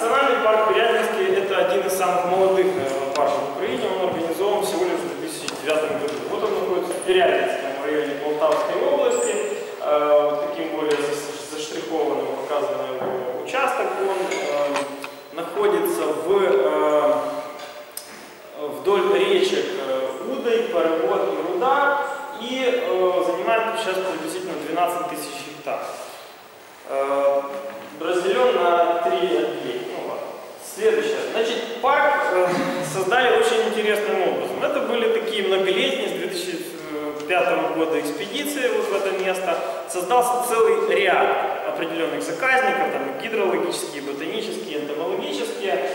Национальный парк Пирятинский – это один из самых молодых парков в Украине. Он организован всего лишь в 2009 году. Вот он находится в Пирятинском районе Полтавской области. Э, вот таким более заштрихованным показан его участок. Он э, находится в, 2005 года экспедиции вот в это место. Создался целый ряд определенных заказников, там гидрологические, ботанические, энтомологические.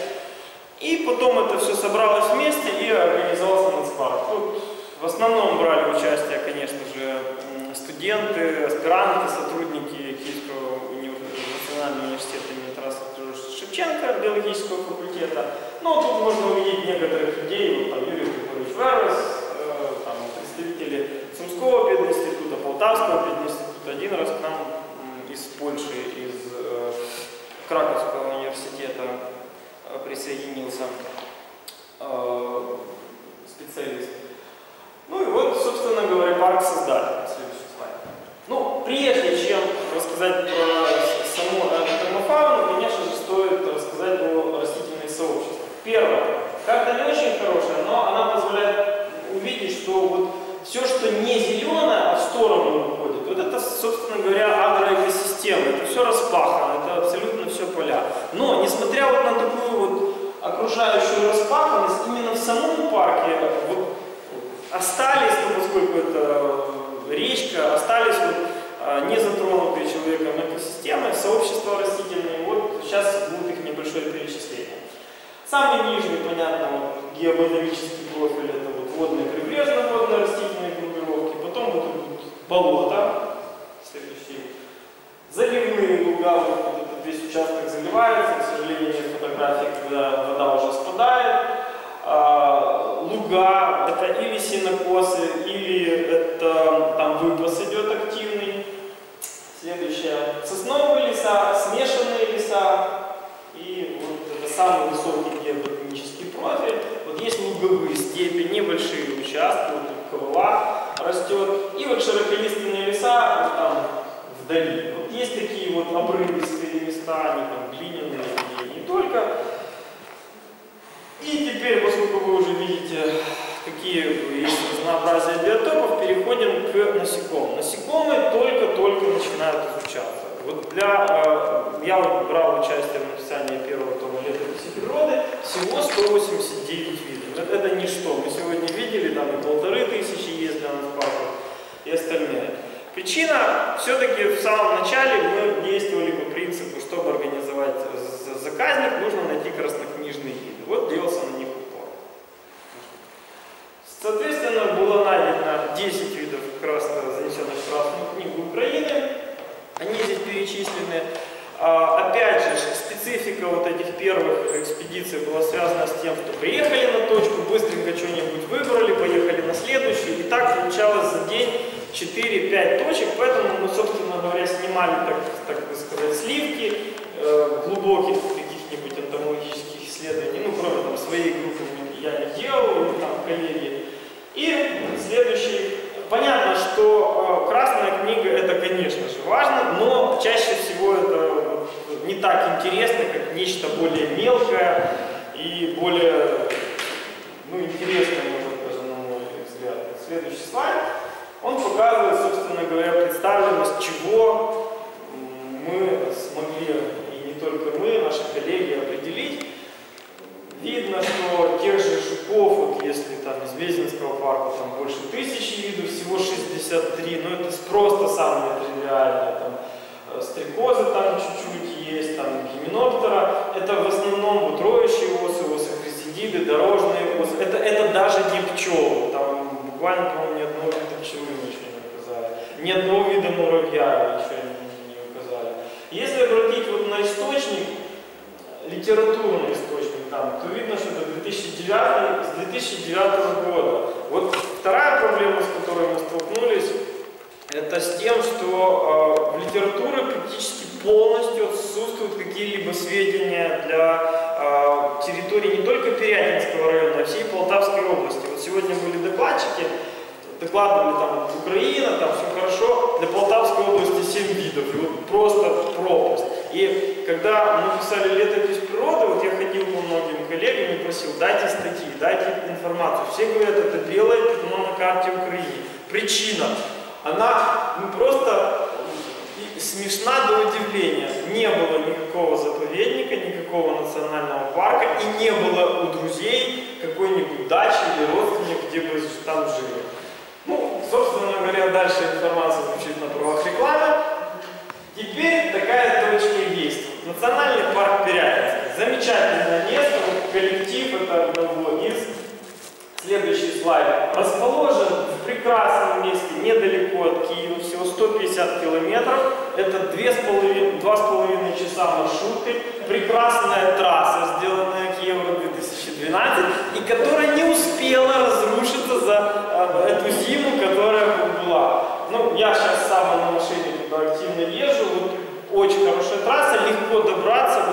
И потом это все собралось вместе и организовался нацпарк. Тут в основном брали участие, конечно же, студенты, аспиранты, сотрудники Киевского Национального университета имени Тараса Шевченко биологического факультета. Но тут можно увидеть некоторых людей, вот там Юрий Григорьевич Верос, э, там представители Сумского пединститута, Полтавского пединститута, один раз к нам из Польши, из э, Краковского университета э, присоединился э, специалист. Ну и вот, собственно говоря, парк создали. Следующий слайд. Ну, прежде чем рассказать про саму термофауну, конечно же, стоит рассказать о растительных сообществах. Первое. Карта не очень хорошая, но она позволяет увидеть, что вот все, что не зеленое, а в сторону уходит, вот это, собственно говоря, агроэкосистема. Это все распахано, это абсолютно все поля. Но, несмотря вот на такую вот окружающую распаханность, именно в самом парке вот остались, ну, поскольку это речка, остались вот а, не затронутые человеком экосистемы, сообщества растительные. Вот сейчас будет их небольшое перечисление. Самый нижний, понятно, вот, геоботанический профиль, это вот водные прибрежные водные растительные группировки, потом вот идут болота, следующие, заливные луга, вот этот весь участок заливается, к сожалению, нет фотографий, когда вода уже спадает, а, луга, это или сенокосы, идет активный, Следующее. Сосновые леса, смешанные леса. И вот это самый высокий геоботанический профиль. Вот есть луговые степи, небольшие участки, вот ковыла растет. И вот широколиственные леса вот там вдали. Вот есть такие вот обрывистые места, они там глиняные и не только. И теперь, поскольку вы уже видите какие есть разнообразие биотопов, переходим к насекомым. Насекомые только-только начинают изучаться. Вот для, э, я вот брал участие в написании первого тома летописи природы, всего 189 видов. Это, это ничто. Мы сегодня видели, там и полторы тысячи есть для нас парков и остальные. Причина, все-таки в самом начале мы действовали по принципу, чтобы организовать заказник, нужно найти краснокнижные виды. Вот делался на них Соответственно, было найдено 10 видов красно, занесенных в Красную книгу Украины. Они здесь перечислены. А, опять же, специфика вот этих первых экспедиций была связана с тем, что приехали на точку, быстренько что-нибудь выбрали, поехали на следующую. И так получалось за день 4-5 точек, поэтому мы, собственно говоря, снимали, так, так сказать, сливки э, глубоких каких-нибудь энтомологических исследований, ну, кроме там своей группы я не делал, там коллеги. И следующий. Понятно, что э, красная книга это, конечно же, важно, но чаще всего это не так интересно, как нечто более мелкое и более ну, интересное, может даже на мой взгляд. Следующий слайд. Он показывает, собственно говоря, представленность, чего мы смогли, и не только мы, наши коллеги, определить Видно, что тех же жуков, вот если там из Безинского парка там больше тысячи видов, всего 63, но это просто самые тривиальные. Там, э, стрекозы там чуть-чуть есть, там гименоптера. Это в основном вот роющие осы, осы хризидиды, дорожные осы. Это, это даже не пчелы. Там буквально, по-моему, ни одного вида пчелы ничего не указали. Ни одного вида муравья еще не, не указали. Если обратить вот на источник, литературный источник, там, то видно, что это 2009, с 2009 года. Вот вторая проблема, с которой мы это с тем, что э, в литературе практически полностью отсутствуют какие какие-либо сведения для э, территории не только Пирятинского района, а всей Полтавской области. Вот сегодня были докладчики, докладывали там Украина, там все хорошо, для Полтавской области 7 видов, и вот просто пропасть. И когда мы писали летопись природы, вот я ходил по многим коллегам и просил, дайте статьи, дайте информацию. Все говорят, это белое пятно на карте Украины. Причина, она ну, просто смешна до удивления. Не было никакого заповедника, никакого национального парка и не было у друзей какой-нибудь дачи или родственник, где бы там жили. Ну, собственно говоря, дальше информация звучит на правах рекламы. Теперь такая точка есть. Национальный парк Пирятинский. Замечательное место, коллектив это одного из. Следующий слайд. Расположен прекрасном месте, недалеко от Киева, всего 150 километров. Это 2,5 часа маршруты. Прекрасная трасса, сделанная к Евро 2012, и которая не успела разрушиться за э, эту зиму, которая была. Ну, я сейчас сам на машине туда активно езжу. Вот очень хорошая трасса, легко добраться.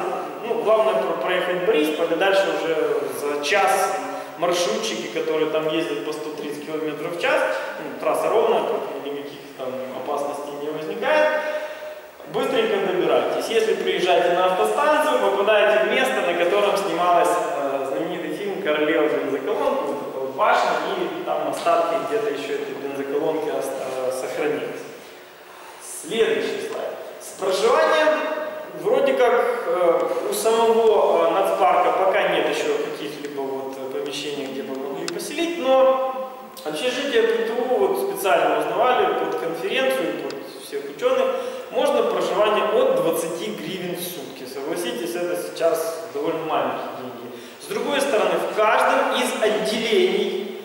Ну, главное проехать Борисполь, и дальше уже за час маршрутчики, которые там ездят по 130 км в час, ну, трасса ровная, никаких там опасностей не возникает. Быстренько добирайтесь. Если приезжаете на автостанцию, попадаете в место, на котором снималась э, знаменитый фильм «Королева бензоколонка», вот башня, и там остатки где-то еще этой бензоколонки э, сохранились. Следующий слайд. С проживанием вроде как э, у самого э, нацпарка пока нет еще вот помещений, где бы могли поселить, но общежитие ПТУ вот специально узнавали под конференцию, под всех ученых, можно проживание от 20 гривен в сутки. Согласитесь, это сейчас довольно маленькие деньги. С другой стороны, в каждом из отделений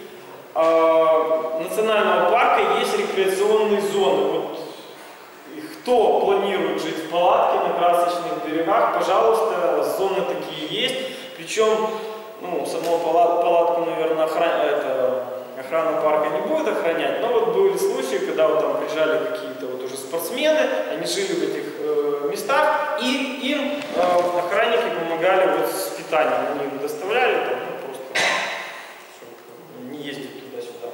э, национального парка есть рекреационные зоны. Вот кто планирует жить в палатке на красочных берегах, пожалуйста, зоны такие есть. Причем, ну, саму палатку, наверное, охрана, это, охрана парка не будет охранять, но вот были случаи, когда вот там приезжали какие-то вот уже спортсмены, они жили в этих э, местах, и им э, охранники помогали вот с питанием, они им доставляли, там, ну, просто не ездить туда-сюда.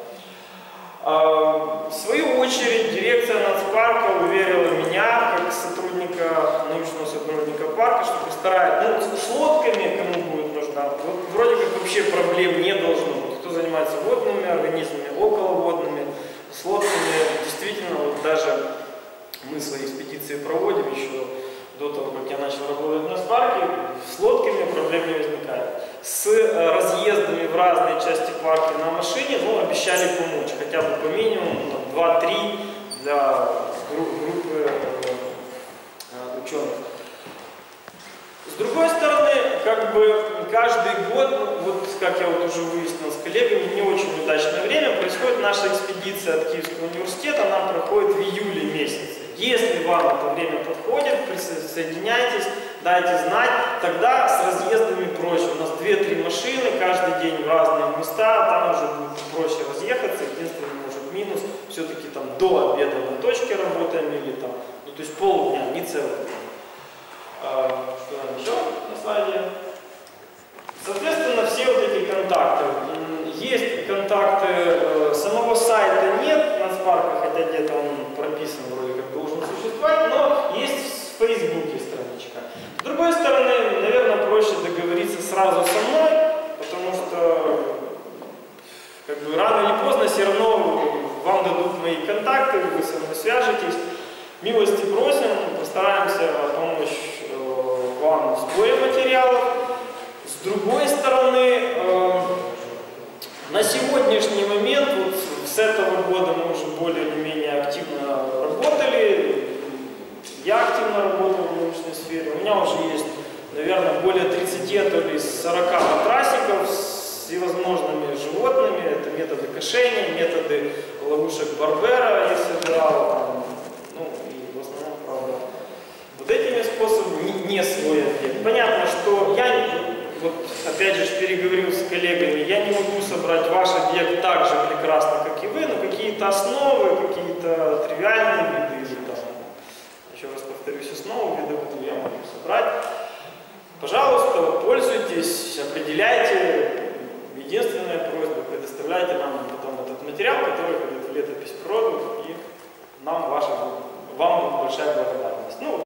А, в свою очередь, дирекция нацпарка уверила меня, как сотрудника, научного сотрудника парка, что постарается, ну, с лодками, кому будет вот вроде как вообще проблем не должно быть. Кто занимается водными организмами, околоводными, с лодками, действительно, вот даже мы свои экспедиции проводим еще до того, как я начал работать на парке, с лодками проблем не возникает. С э, разъездами в разные части парка на машине, ну, обещали помочь, хотя бы по минимуму 2-3 для группы э, ученых. С другой стороны, как бы каждый год, вот как я вот уже выяснил с коллегами, не очень удачное время, происходит наша экспедиция от Киевского университета, она проходит в июле месяце. Если вам это время подходит, присоединяйтесь, дайте знать, тогда с разъездами проще. У нас 2-3 машины, каждый день в разные места, там уже будет проще разъехаться. Единственный, может, минус, все-таки там до обеда на точке работаем или там, ну то есть полдня, не целый день. А, что там еще на слайде? Контакты. Есть контакты, э, самого сайта нет нацпарка, хотя где-то он прописан вроде как должен существовать, но есть в Фейсбуке страничка. С другой стороны, наверное, проще договориться сразу со мной, потому что как бы рано или поздно все равно вам дадут мои контакты, вы со мной свяжетесь. Милости просим, постараемся помочь э, вам в сборе материалов. С другой стороны, на сегодняшний момент, вот с этого года мы уже более или менее активно работали. Я активно работал в научной сфере. У меня уже есть, наверное, более 30, а то ли 40 матрасиков с всевозможными животными. Это методы кошения, методы ловушек Барбера я собирал. Ну, и в основном, правда, вот этими способами не, не свой объект. Понятно, что опять же, переговорил с коллегами, я не могу собрать ваш объект так же прекрасно, как и вы, но какие-то основы, какие-то тривиальные виды, или там, еще раз повторюсь, основу вида буду я могу собрать. Пожалуйста, пользуйтесь, определяйте. Единственная просьба, предоставляйте нам потом этот материал, который будет в летопись природы, и нам ваша, вам большая благодарность. Ну,